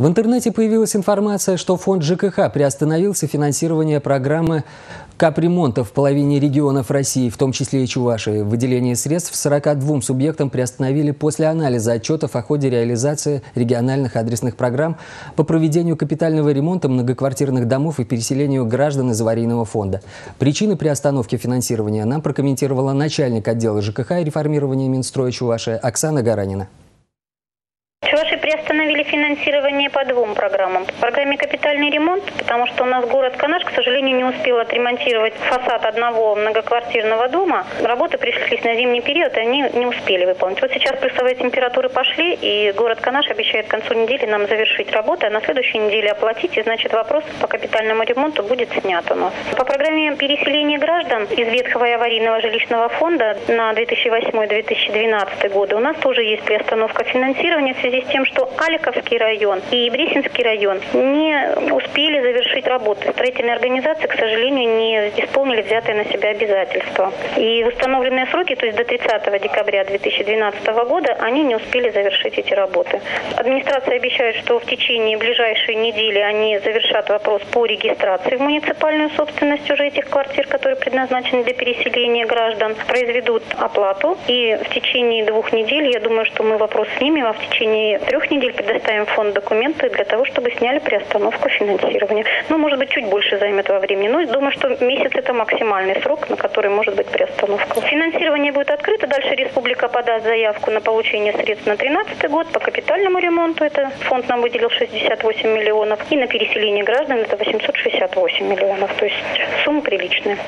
В интернете появилась информация, что фонд ЖКХ приостановился финансирование программы капремонта в половине регионов России, в том числе и Чувашии. Выделение средств 42 субъектам приостановили после анализа отчетов о ходе реализации региональных адресных программ по проведению капитального ремонта многоквартирных домов и переселению граждан из аварийного фонда. Причины приостановки финансирования нам прокомментировала начальник отдела ЖКХ и реформирования Минстроя Чувашия Оксана Гаранина приостановили финансирование по двум программам. По программе «Капитальный ремонт», потому что у нас город Канаш, к сожалению, не успел отремонтировать фасад одного многоквартирного дома. Работы пришлись на зимний период, и они не успели выполнить. Вот сейчас плюсовые температуры пошли, и город Канаш обещает к концу недели нам завершить работу, а на следующей неделе оплатить, и значит вопрос по капитальному ремонту будет снят у нас. По программе переселения граждан из ветхого и аварийного жилищного фонда на 2008-2012 годы у нас тоже есть приостановка финансирования в связи с тем, что что Аликовский район и Бресинский район не успели завершить работы. Строительные организации, к сожалению, не исполнили взятые на себя обязательства. И установленные сроки, то есть до 30 декабря 2012 года, они не успели завершить эти работы. Администрация обещает, что в течение ближайшей недели они завершат вопрос по регистрации в муниципальную собственность уже этих квартир, которые предназначены для переселения граждан, произведут оплату. И в течение двух недель, я думаю, что мы вопрос снимем, а в течение трех недель предоставим фонд документы для того, чтобы сняли приостановку финансирования. Ну, может быть, чуть больше займет во времени, но думаю, что месяц это максимальный срок, на который может быть приостановка. Финансирование будет открыто, дальше республика подаст заявку на получение средств на 2013 год по капитальному ремонту, это фонд нам выделил 68 миллионов, и на переселение граждан это 868 миллионов, то есть сумма приличная.